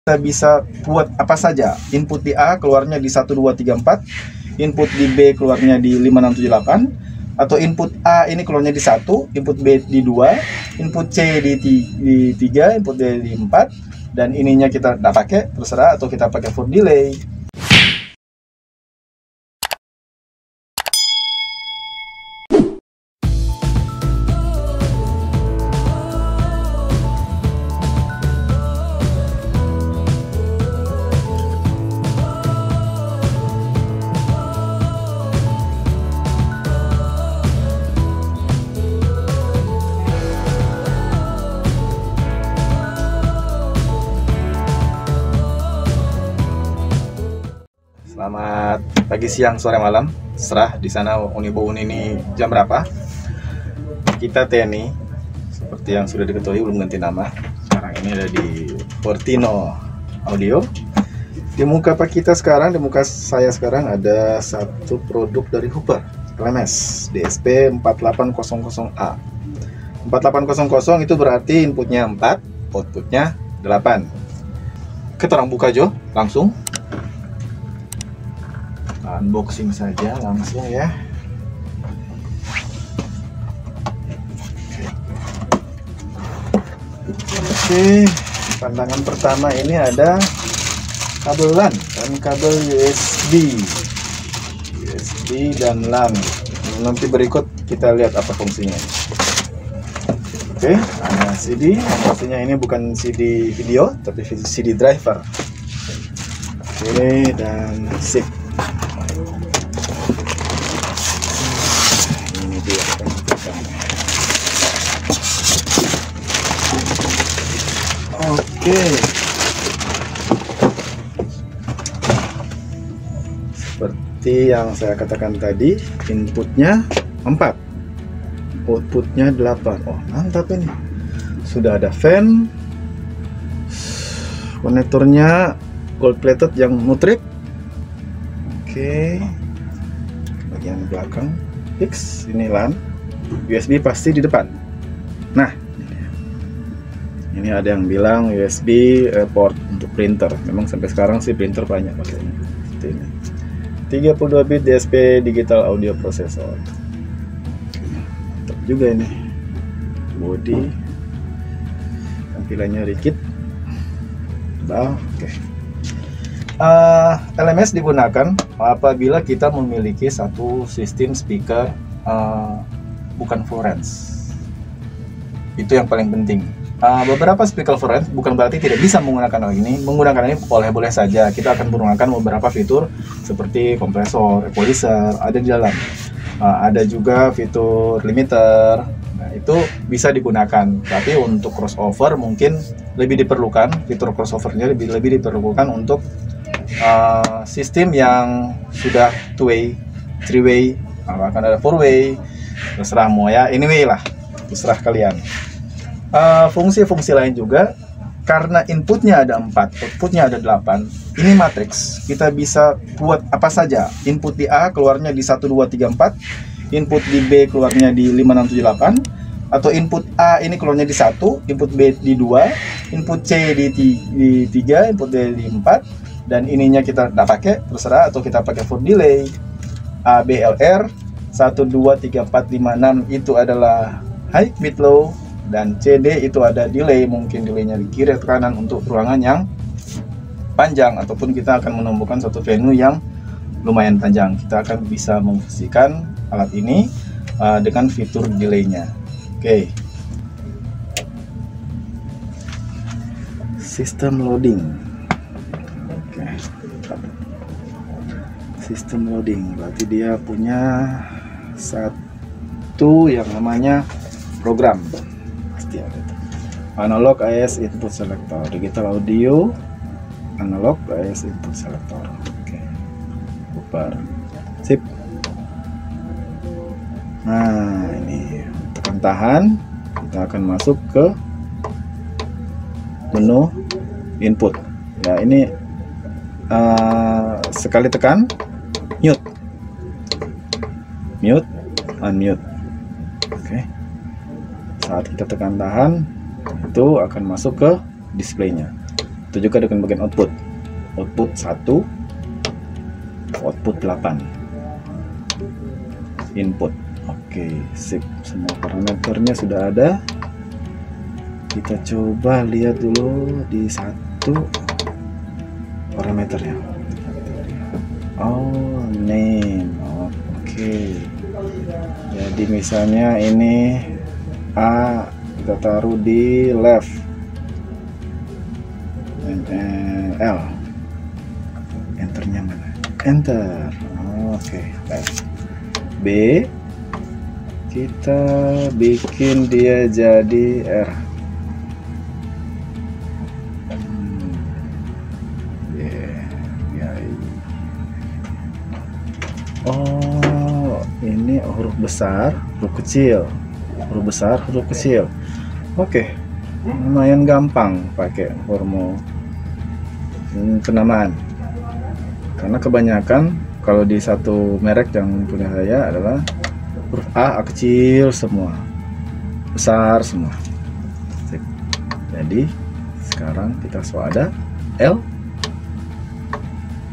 kita bisa buat apa saja. Input di A keluarnya di 1234, input di B keluarnya di 5678, atau input A ini keluarnya di 1, input B di 2, input C di, di 3, input D di 4, dan ininya kita tidak pakai, terserah, atau kita pakai for delay. Selamat pagi, siang, sore, malam. Serah di sana Unibo Uni ini jam berapa? Kita TNI seperti yang sudah diketahui belum ganti nama. Sekarang ini ada di Portino Audio. Di muka pak kita sekarang, di muka saya sekarang ada satu produk dari Hooper LMS DSP 4800A. 4800 itu berarti inputnya 4, outputnya 8. Kita orang buka Jo, langsung unboxing saja langsung ya. Oke pandangan pertama ini ada kabel LAN dan kabel USB USB dan LAN. Nanti berikut kita lihat apa fungsinya. Oke ada CD pastinya ini bukan CD video tapi CD driver. Oke dan SIP Oke. Seperti yang saya katakan tadi, inputnya 4. Outputnya 8. Oh, mantap ini. Sudah ada fan. Konektornya gold plated yang nutrik. Oke. Bagian belakang fix ini LAN. USB pasti di depan. Nah, ini ada yang bilang USB eh, port untuk printer. Memang sampai sekarang sih printer banyak pakainya seperti ini. 32 bit DSP digital audio processor. Mantap juga ini. Body. Tampilannya dikit. Nah, oke. Okay. uh, LMS digunakan apabila kita memiliki satu sistem speaker uh, bukan full range itu yang paling penting Uh, beberapa speaker friend bukan berarti tidak bisa menggunakan hal ini. Menggunakan ini boleh-boleh saja. Kita akan menggunakan beberapa fitur seperti kompresor, equalizer ada di dalam. Uh, ada juga fitur limiter. Nah, itu bisa digunakan. Tapi untuk crossover mungkin lebih diperlukan fitur crossovernya lebih lebih diperlukan untuk uh, sistem yang sudah two way, three way, akan ada four way, terserah mau ya. Anyway lah, terserah kalian. Eh, fungsi-fungsi uh, lain juga karena inputnya ada 4, outputnya ada 8 ini matriks. Kita bisa buat apa saja. Input di A keluarnya di 1234 input di B keluarnya di 5678 atau input A ini keluarnya di 1 input B di 2 input C di, di 3 input D di 4 dan ininya kita tidak pakai terserah. Atau kita pakai for delay. A B L R. 1 2 3 4 5 6 itu adalah high mid low dan CD itu ada delay mungkin delaynya di kiri atau kanan untuk ruangan yang panjang. Ataupun kita akan menemukan satu venue yang lumayan panjang. Kita akan bisa memfungsikan alat ini uh, dengan fitur delaynya. Oke. Okay. sistem loading. Sistem loading. Berarti dia punya satu yang namanya program analog AS input selector. Digital audio. Analog AS input selector. Oke. Okay. sip. Nah ini. Tekan tahan. Kita akan masuk ke menu input. Ya ini uh, sekali tekan. Mute. Mute. Unmute. Oke. Okay saat kita tekan tahan itu akan masuk ke displaynya. Itu juga dengan bagian output. Output 1 output 8 input. Oke sip. Semua parameternya sudah ada. Kita coba lihat dulu di satu parameternya. Oh name. Oke. Jadi misalnya ini A kita taruh di left. L. Enternya mana? Enter. Oke okay. B. Kita bikin dia jadi R. Hmm. Oh ini huruf besar huruf kecil huruf besar huruf kecil. Oke. Okay. lumayan gampang pakai formu penamaan. Karena kebanyakan kalau di satu merek yang punya saya adalah huruf A, A kecil semua. Besar semua. Jadi sekarang kita swada L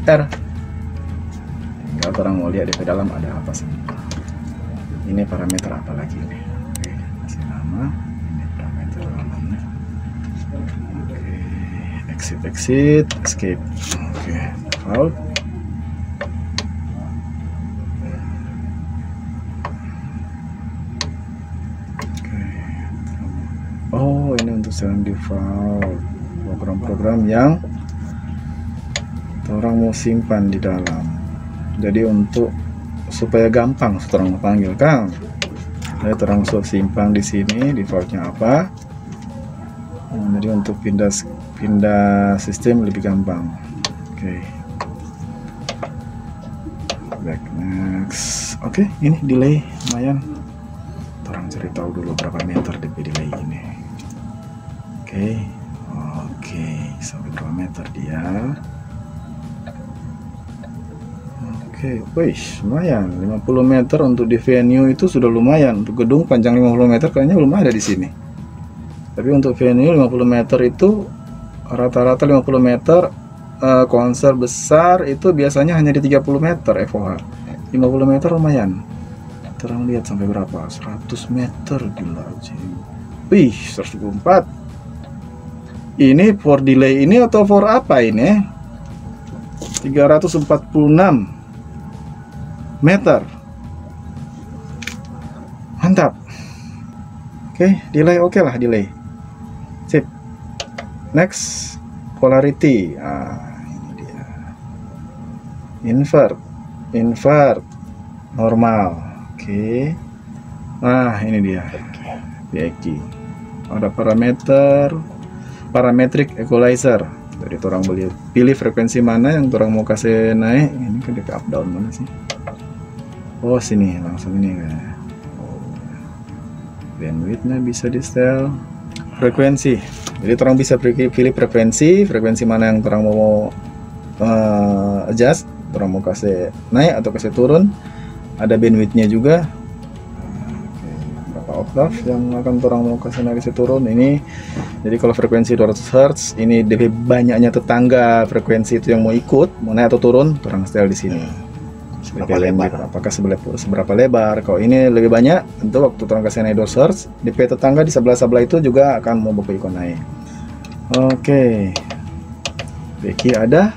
R. Tinggal orang mau lihat di dalam ada apa semua. Ini parameter apa lagi ini oke kasih nama ini parameter namanya oke exit exit escape. Oke out oh ini untuk selain default program-program yang orang mau simpan di dalam. Jadi untuk supaya gampang setelah panggil Kang saya terang simpan di sini defaultnya apa? Nah, jadi untuk pindah pindah sistem lebih gampang oke okay. back next oke okay, ini delay lumayan orang cari tahu dulu berapa meter DP delay ini oke okay. oke okay. sampai berapa meter dia Oke, okay. wih, lumayan. 50 meter untuk di venue itu sudah lumayan. Untuk gedung panjang 50 meter kayaknya belum ada di sini. Tapi untuk venue 50 meter itu rata-rata 50 meter uh, konser besar itu biasanya hanya di 30 meter FOH. 50 meter lumayan. Terang lihat sampai berapa? 100 meter gila aja. Wih, 124. Ini for delay ini atau for apa ini? 346 meter mantap oke delay oke lah delay next polarity. Ah ini dia. Invert. Invert. Normal. Oke. Nah ini dia. BXG ada parameter. Parametric equalizer. Jadi orang beli pilih frekuensi mana yang orang mau kasih naik. Ini kan ke up down mana sih? Oh sini. Langsung ini kan. Oh. bandwidthnya bisa di setel frekuensi jadi orang bisa pilih frekuensi frekuensi mana yang orang mau uh, adjust orang mau kasih naik atau kasih turun. Ada bandwidthnya juga. Berapa oktav yang akan orang mau kasih naik kasih turun? Ini jadi kalau frekuensi 200 Hz ini lebih banyaknya tetangga frekuensi itu yang mau ikut mau naik atau turun orang setel di sini seberapa lebar. apakah seberapa, seberapa lebar? Kalau ini lebih banyak tentu waktu orang kasih naik search DP tetangga di sebelah sebelah itu juga akan mau bapak ikon naik. Oke. Okay. Becky ada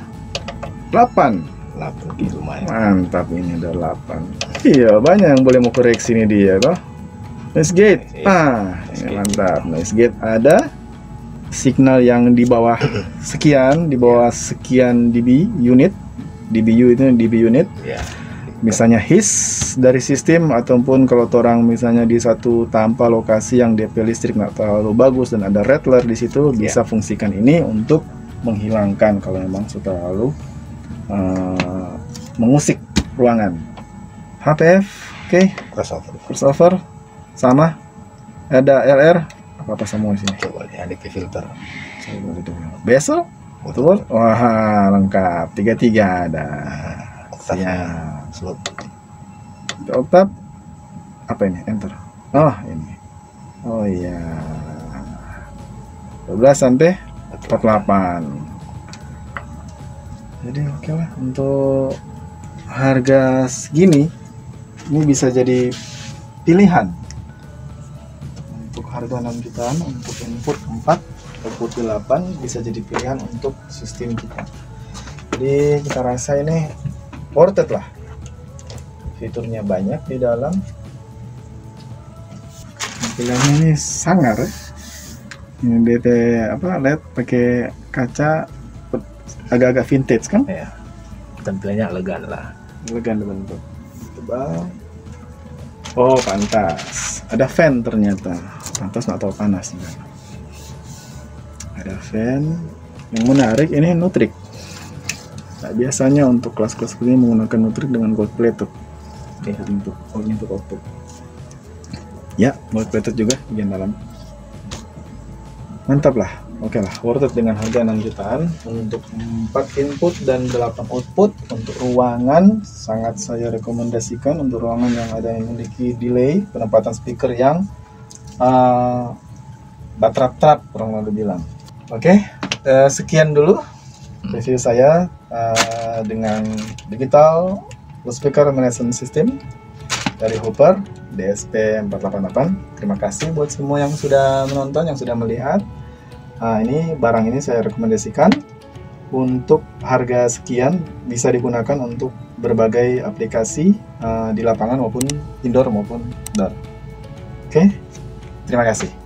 8 8 lumayan. Mantap ini ada 8 iya banyak yang boleh mau koreksi ini dia toh. Nice gate. Ah ini mantap. Nice gate. Ada signal yang di bawah sekian di bawah sekian dB unit. DBU itu DB unit. Yeah misalnya his dari sistem ataupun kalau orang misalnya di satu tanpa lokasi yang DP listrik nggak terlalu bagus dan ada rattler di situ yeah. bisa fungsikan ini untuk menghilangkan kalau memang sudah terlalu uh, mengusik ruangan. HPF oke. Okay. crossover. Crossover sama. Ada LR apa apa semua di sini. Coba lihat di filter. Besok? Betul. Wah lengkap. Tiga tiga ada ya slot. Oktav apa ini? Enter. Oh ini. Oh iya. 12 sampai 48 jadi oke okay lah. Untuk harga segini ini bisa jadi pilihan. Untuk harga 6 jutaan untuk input 4 output 8 bisa jadi pilihan untuk sistem kita. Jadi kita rasa ini worth it lah fiturnya banyak di dalam. Tampilannya ini sangar ya ini DT apa LED pakai kaca agak-agak vintage kan? Ya tampilannya elegan lah. Elegan bentuk. Tebal oh pantas. Ada fan ternyata. Pantas nggak tahu panas ada fan. Yang menarik ini nutrik. Nah, biasanya untuk kelas-kelas ini menggunakan nutrik dengan gold plated ya. untuk output. Ya gold plated juga bagian dalam. Mantap lah. Oke okay lah worth it dengan harga 6 jutaan. Untuk 4 input dan 8 output untuk ruangan sangat saya rekomendasikan untuk ruangan yang ada yang memiliki delay penempatan speaker yang uh, batrap-trap kurang lebih bilang. Oke okay, uh, sekian dulu. Review saya uh, dengan digital speaker management system dari Hooper DSP 488 terima kasih buat semua yang sudah menonton yang sudah melihat Nah, ini barang ini saya rekomendasikan untuk harga sekian bisa digunakan untuk berbagai aplikasi uh, di lapangan maupun indoor maupun outdoor. Oke, okay? terima kasih.